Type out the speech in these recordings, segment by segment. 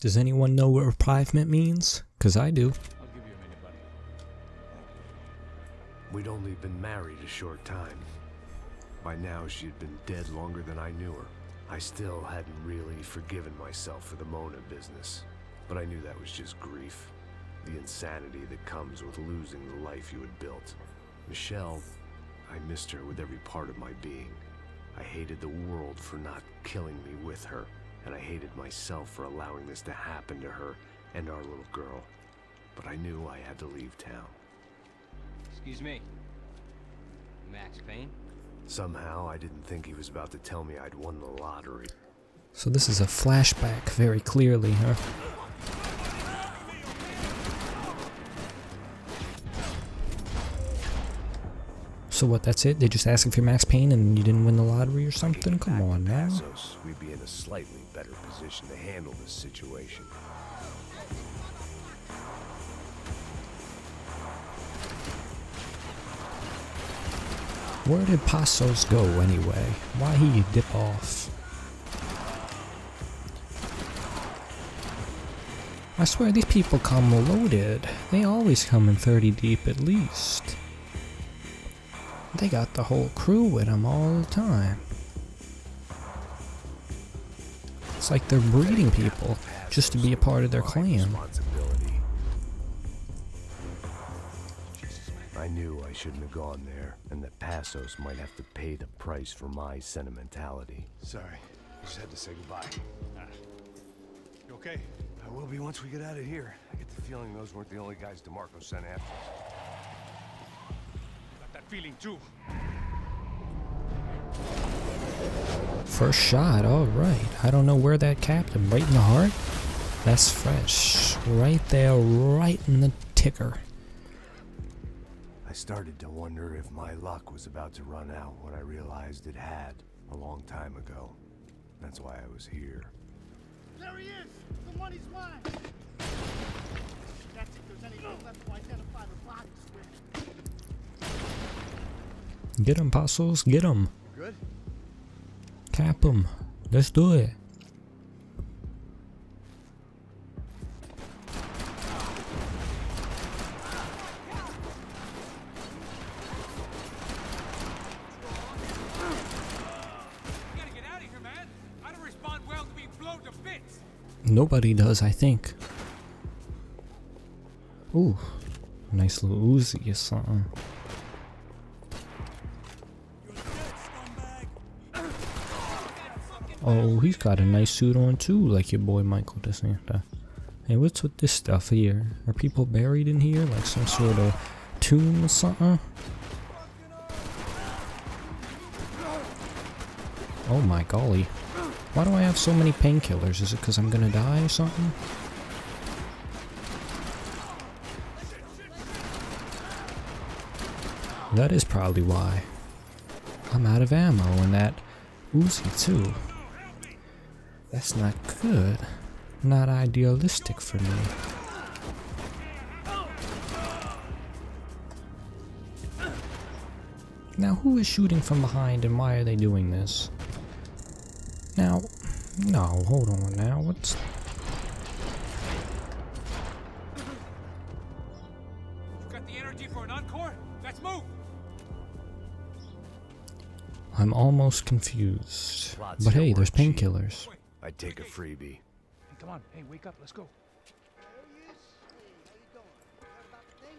Does anyone know what reprivement means? Cause I do. I'll give you a minute, buddy. We'd only been married a short time. By now, she had been dead longer than I knew her. I still hadn't really forgiven myself for the Mona business, but I knew that was just grief. The insanity that comes with losing the life you had built. Michelle, I missed her with every part of my being. I hated the world for not killing me with her, and I hated myself for allowing this to happen to her and our little girl. But I knew I had to leave town. Excuse me. Max Payne? Somehow, I didn't think he was about to tell me I'd won the lottery. So this is a flashback very clearly, huh? So what, that's it? They just asked if you're Max Payne and you didn't win the lottery or something? Come on now. Passos, we'd be in a slightly better position to handle this situation. Where did Passos go anyway? Why he dip off? I swear these people come loaded. They always come in 30 deep at least. They got the whole crew with them all the time. It's like they're breeding people just to be a part of their clan. I knew I shouldn't have gone there, and that Passos might have to pay the price for my sentimentality. Sorry. Just had to say goodbye. Uh, you okay? I will be once we get out of here. I get the feeling those weren't the only guys DeMarco sent after us. Got that feeling too. First shot, alright. I don't know where that capped him. Right in the heart? That's fresh. Right there, right in the ticker. I started to wonder if my luck was about to run out when I realized it had a long time ago. That's why I was here. There he is! The money's mine! That's if there's anyone left to identify the bodies with. Get them, Passos. Get them. Good? Cap them. Let's do it. You gotta get out of here, man. I don't respond well to being blown to bits. Nobody does, I think. Ooh. Nice little Uzi or something. Oh, he's got a nice suit on too, like your boy Michael DeSanta. Hey, what's with this stuff here? Are people buried in here? Like some sort of tomb or something? Oh my golly. Why do I have so many painkillers? Is it because I'm gonna die or something? That is probably why. I'm out of ammo and that Uzi too. That's not good. Not idealistic for me. Now who is shooting from behind and why are they doing this? Now, no, hold on now. What's You got the energy for an encore? Let's move. I'm almost confused. Lots But hey, there's painkillers. I'd take a freebie. Hey, come on. Hey, wake up. Let's go. There he is. Hey, how you doing? You heard about the thing?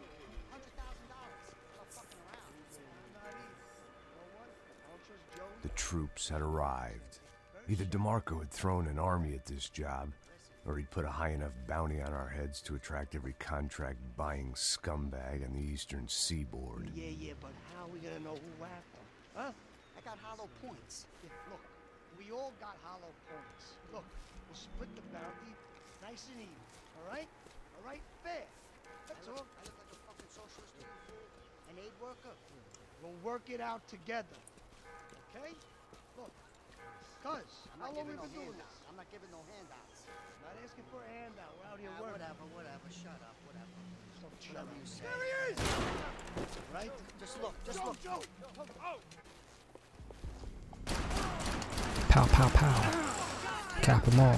Hundred thousand dollars. Not fucking around. Not either. You know what? I don't trust Joey. The troops had arrived. Either DeMarco had thrown an army at this job, or he'd put a high enough bounty on our heads to attract every contract buying scumbag on the eastern seaboard. Yeah, yeah, but how are we gonna know who whacked him? Huh? I got hollow points. Yeah, look, we all got hollow points. Look, we'll split the bounty nice and even. All right? All right? Fair. That's all. I look like a fucking socialist to you. An aid worker. We'll work it out together. Okay? Look, cuz, how long we been doing this? I'm not giving no handouts. Not asking for a handout. We're out here Ah, working. whatever, whatever. Shut up, whatever. Stop Whatever you say. There he is! Right? Just look, just Joe, look. Joe! Oh! Pow, pow, pow. Cap them all.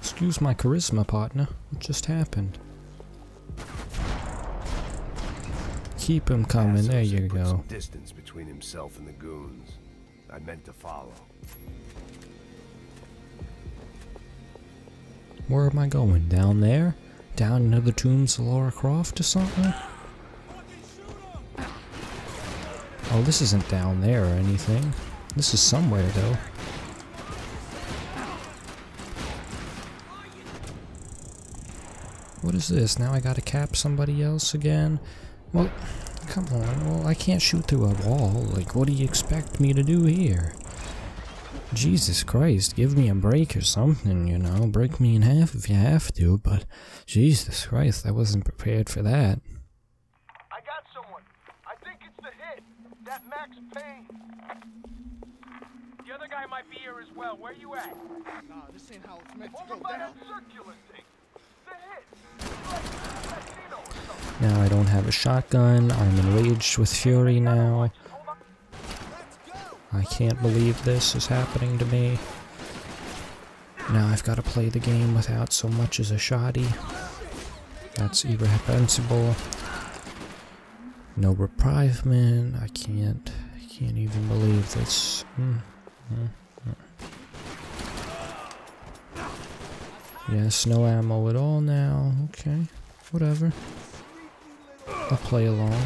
Excuse my charisma, partner. What just happened? Keep him coming. There you go. Distance between himself and the goons. I meant to follow. Where am I going? Down there? Down into the tombs of Laura Croft or something? Oh, this isn't down there or anything. This is somewhere, though. What is this? Now I gotta cap somebody else again? Well, come on. Well, I can't shoot through a wall. Like, what do you expect me to do here? Jesus Christ, give me a break or something, you know. Break me in half if you have to, but Jesus Christ, I wasn't prepared for that. I got someone. I think it's the hit. That Max Payne. The other guy might be here as well. Where you at? Nah, this ain't how it's meant to Over go by down. that circular thing. The hit. Like a casino or something. Now I don't have a shotgun. I'm enraged with fury now. I can't believe this is happening to me. Now I've got to play the game without so much as a shotty. That's irreprehensible. No reprivement. I can't. I can't even believe this. Hmm. Yes, no ammo at all now. Okay, whatever. I'll play along.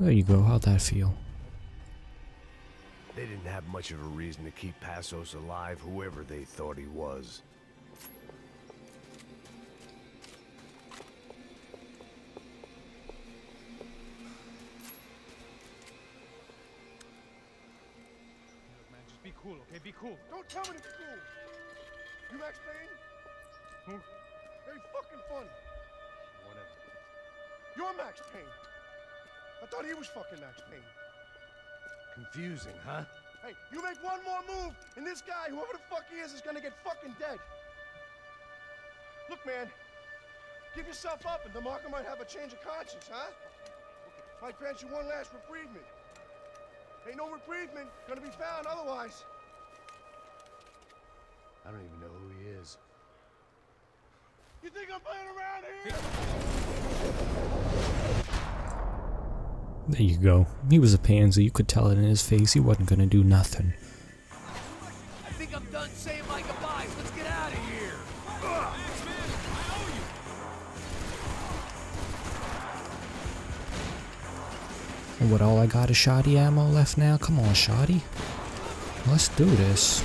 There you go. How'd that feel? They didn't have much of a reason to keep Passos alive, whoever they thought he was. Man, just be cool, okay? Be cool. Don't tell me to be cool. You Max Payne? Who? Very fucking funny. Whatever. You're Max Payne. I thought he was fucking Max Payne. Confusing, huh? Hey, you make one more move, and this guy, whoever the fuck he is, is gonna get fucking dead. Look, man, give yourself up, and DeMarco might have a change of conscience, huh? Might grant you one last reprievement. Ain't no reprievement gonna be found otherwise. I don't even know who he is. You think I'm playing around here? There you go. He was a pansy. You could tell it in his face. He wasn't gonna do nothing. I think I'm done saying my goodbyes. Let's get out of here. Thanks, man. I owe you. And what, all I got is shoddy ammo left now? Come on, shoddy. Let's do this.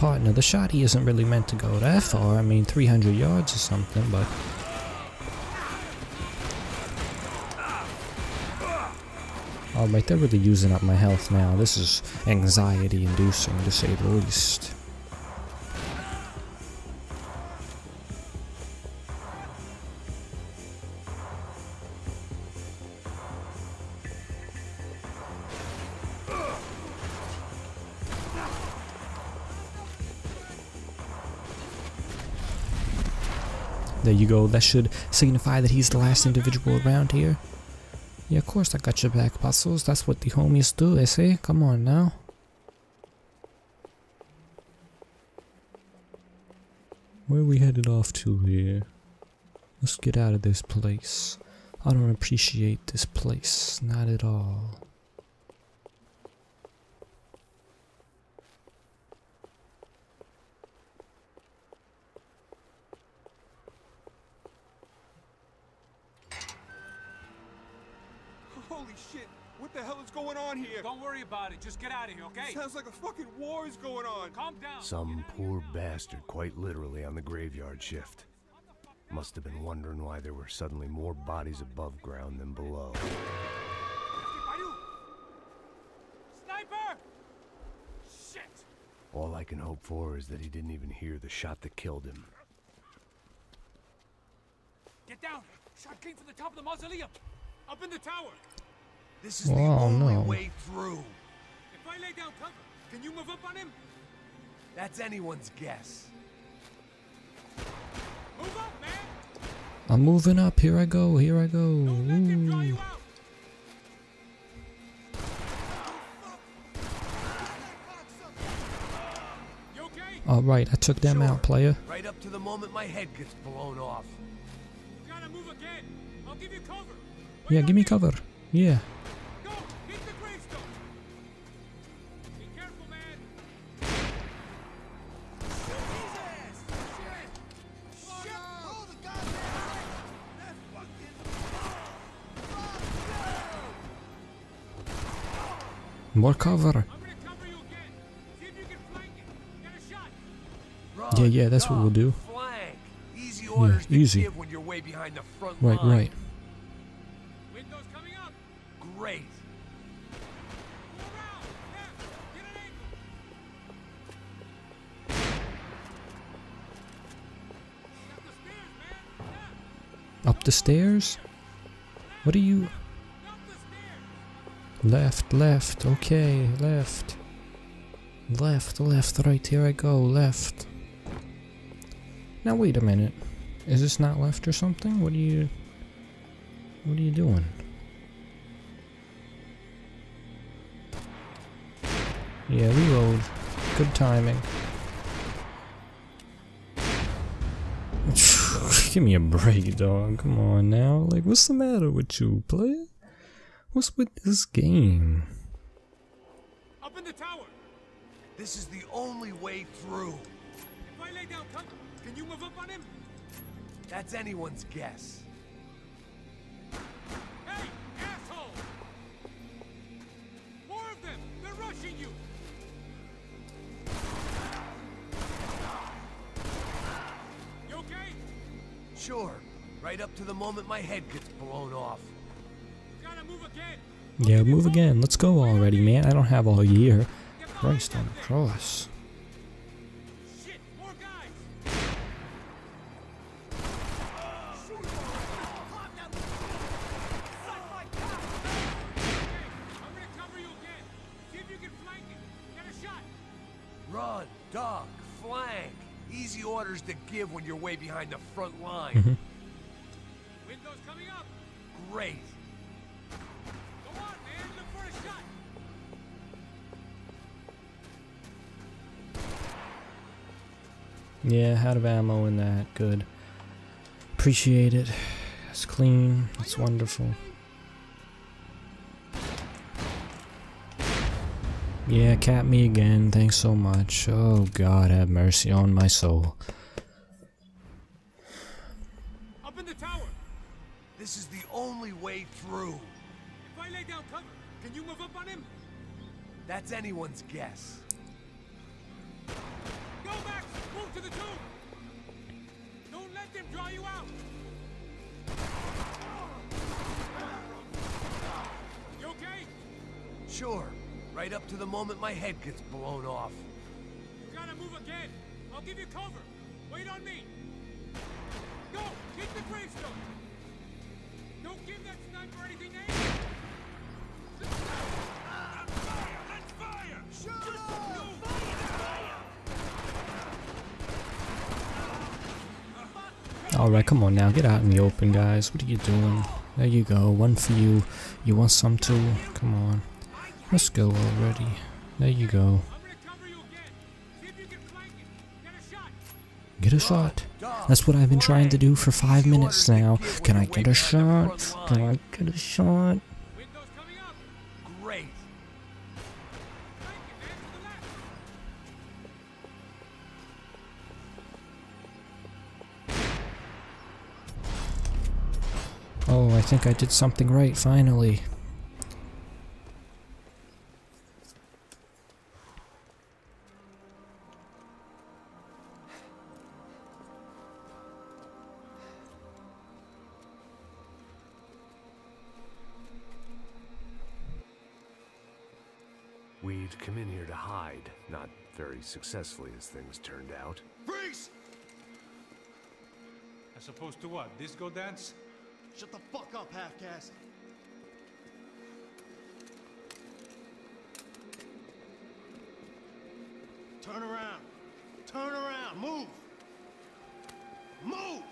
Partner, the shoddy isn't really meant to go that far. I mean, 300 yards or something, but... Alright, they're really using up my health now. This is anxiety-inducing, to say the least. There you go. That should signify that he's the last individual around here. Yeah, of course I got your back, Puzzles. That's what the homies do, they say. Come on now. Where are we headed off to here? Let's get out of this place. I don't appreciate this place. Not at all. Holy shit! What the hell is going on here? Don't worry about it. Just get out of here, okay? Sounds like a fucking war is going on. Calm down. Some poor bastard, quite literally, on the graveyard shift. Must have been wondering why there were suddenly more bodies above ground than below. Sniper! Shit! All I can hope for is that he didn't even hear the shot that killed him. Get down! Shot came from the top of the mausoleum! Up in the tower! This is Oh, the only no. way through. If I lay down cover, can you move up on him? That's anyone's guess. Move up, man! I'm moving up. Here I go. Here I go. Don't let them draw you out! All right, I took them Sure. out, player. Right up to the moment my head gets blown off. You gotta move again. I'll give you cover. Wait Yeah, give me cover. Yeah. More cover. Cover you again. See if you can flank it. Get a shot. Run, Yeah, yeah, that's what we'll do. Flank. Easy orders to easy. when you're way behind the front Right, line. right. Windows coming up. Great. Go around. Left. Get an angle. Got the stairs, man. Left. Up the stairs? What are you... Left, left, okay, left. Left, left, right, here I go, left. Now wait a minute. Is this not left or something? What are you... What are you doing? Yeah, reload. Good timing. Give me a break, dog. Come on now. Like, what's the matter with you, player? What's with this game? Up in the tower. This is the only way through. If I lay down cover, can you move up on him? That's anyone's guess. Hey, asshole! More of them! They're rushing you! You okay? Sure. Right up to the moment my head gets blown off. Gotta move again! Yeah, move again. Let's go already, man. I don't have all year. Christ on the cross. Shit, more guys! Okay, I'm gonna cover you again. See if you can flank it. Get a shot. Run, duck, flank. Easy orders to give when you're way behind the front line. Mm-hmm. Yeah, out of ammo in that. Good. Appreciate it. It's clean. It's wonderful. Yeah, cap me again. Thanks so much. Oh, God, have mercy on my soul. Up in the tower. This is the only way through. If I lay down cover, can you move up on him? That's anyone's guess. Sure. Right up to the moment my head gets blown off. You gotta move again. I'll give you cover. Wait on me. Go! Hit the gravestone! Don't give that sniper anything to aim! Let's fire! Shoot! No Alright, come on now. Get out in the open, guys. What are you doing? There you go. One for you. You want some too? Come on. Let's go already. There you go. Get a shot. That's what I've been trying to do for five minutes now. Can I get a shot? Can I get a shot? Great. Oh, I think I did something right, finally. Very successfully as things turned out. Freeze! As opposed to what? Disco dance? Shut the fuck up, half-caste. Turn around. Turn around! Move! Move!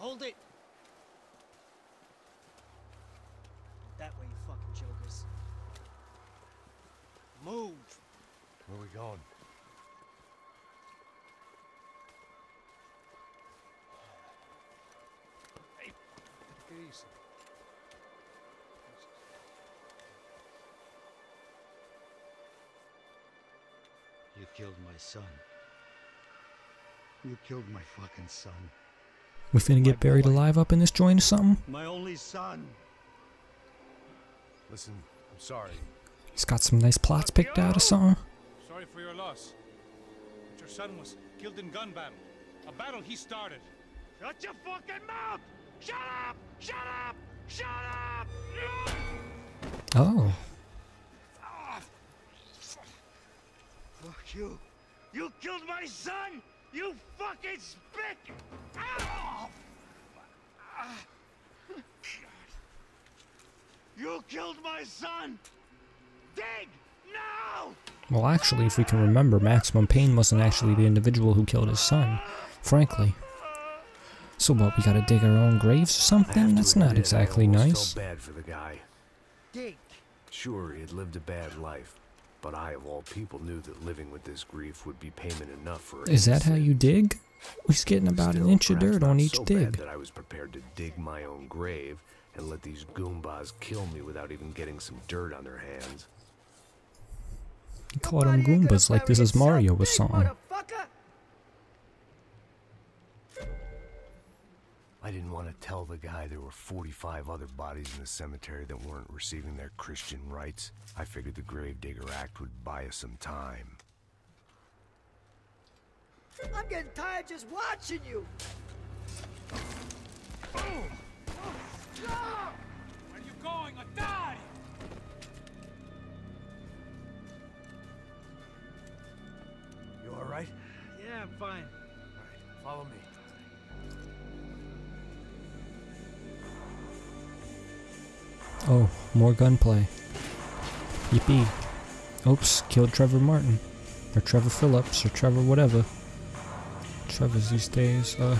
Hold it! That way, you fucking jokers. Move! Where we going? Hey, take easy. You killed my son. You killed my fucking son. We finna get buried alive up in this joint or something? My only son. Listen, I'm sorry. He's got some nice plots picked out or something? Sorry for your loss. But your son was killed in gun battle. A battle he started. Shut your fucking mouth! Shut up! Shut up! Shut up! Oh. Fuck you. You killed my son! You fucking spick! Ow! You killed my son! Dig! Now! Well, actually, if we can remember, Maximum Pain wasn't actually the individual who killed his son, frankly. So what, we gotta dig our own graves or something? to That's admit, not exactly nice. Felt bad for the guy. Dig! Sure, he had lived a bad life, but I, of all people, knew that living with this grief would be payment enough for. Is that how you dig? He's getting about an inch of dirt on each so dig. Bad that I was prepared to dig my own grave and let these goombas kill me without even getting some dirt on their hands. He called them Goombas like this is Mario or something. I didn't want to tell the guy there were 45 other bodies in the cemetery that weren't receiving their Christian rites. I figured the Gravedigger Act would buy us some time. I'm getting tired just watching you! Where are you going? Or die! You all right? Yeah, I'm fine. All right, follow me. Oh, more gunplay. Yippee. Oops, killed Trevor Martin. Or Trevor Phillips, or Trevor whatever. Trevor's these days, uh...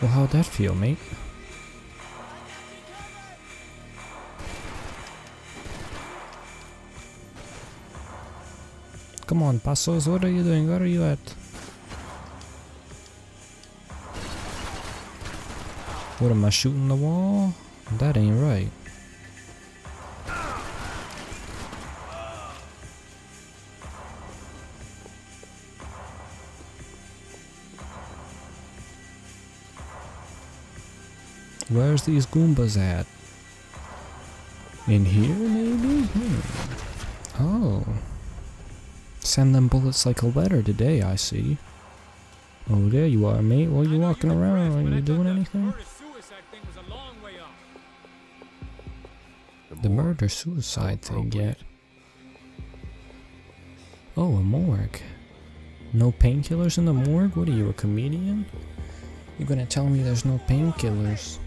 Well, how'd that feel, mate? Come on, Passos, what are you doing? Where are you at? What am I shooting the wall? That ain't right. Where's these Goombas at? In here, maybe? Hmm. Oh. Send them bullets like a letter today, I see. Oh, there you are, mate. What are you walking around? Are you doing anything? The murder suicide thing yet. Oh, a morgue. No painkillers in the morgue? What are you, a comedian? You're gonna tell me there's no painkillers?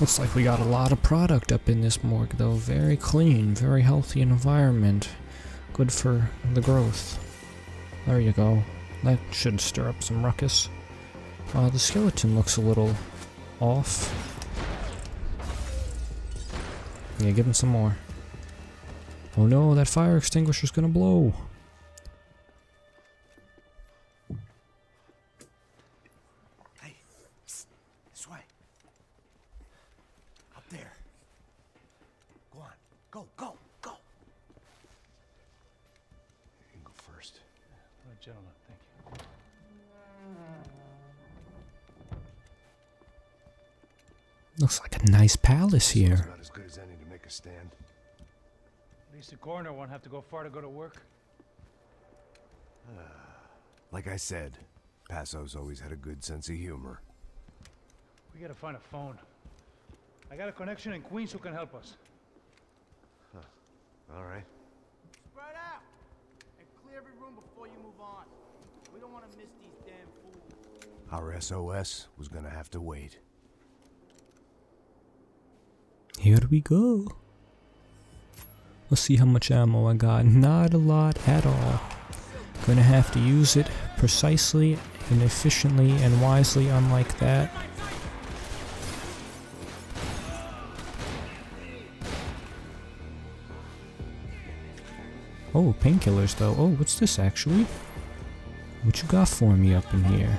Looks like we got a lot of product up in this morgue though. Very clean, very healthy environment. Good for the growth. There you go. That should stir up some ruckus. Uh, the skeleton looks a little off. Yeah, give him some more. Oh no, that fire extinguisher's gonna blow. Nice year. It's not as good as any to make a stand. At least the coroner won't have to go far to go to work. Like I said, Passos always had a good sense of humor. We gotta find a phone. I got a connection in Queens who can help us. All right. Spread out and clear every room before you move on. We don't want to miss these damn fools. Our SOS was gonna have to wait. Here we go. Let's see how much ammo I got. Not a lot at all. Gonna have to use it precisely and efficiently and wisely, unlike that. Oh, painkillers though. Oh, what's this actually? What you got for me up in here?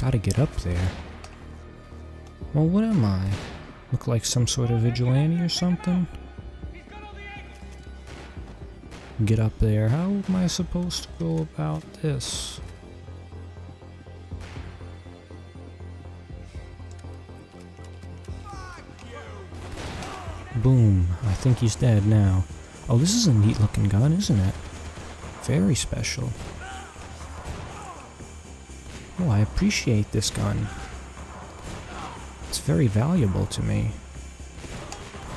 Gotta get up there. Well, what am I? Look like some sort of vigilante or something? Get up there. How am I supposed to go about this? Boom. I think he's dead now. Oh, this is a neat looking gun, isn't it? Very special. Oh, I appreciate this gun. It's very valuable to me.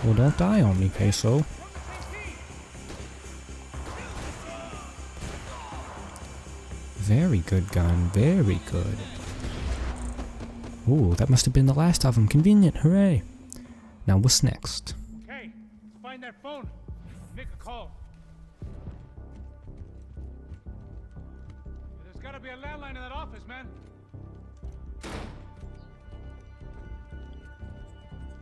Well, don't die on me, Peso. Very good gun, very good. Ooh, that must have been the last of them. Convenient, hooray. Now, what's next? Okay, find that phone. Make a call. Be a landline in that office, man.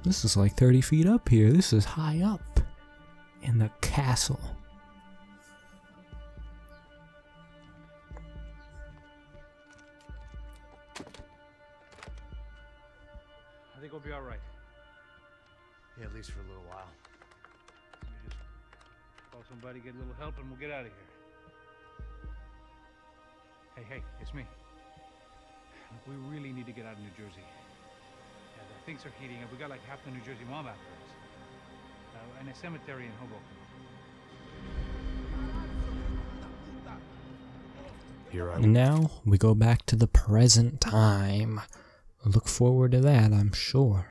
This is like 30 feet up here. This is high up in the castle. I think we'll be alright. Yeah, at least for a little while. Let me just call somebody, get a little help, and we'll get out of here. Hey, hey, it's me. Look, we really need to get out of New Jersey. Yeah, the things are heating up. We got like half the New Jersey mob after us. Uh, and a cemetery in Hoboken. Here I And now we go back to the present time. Look forward to that, I'm sure.